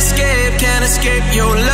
escape, can't escape your love.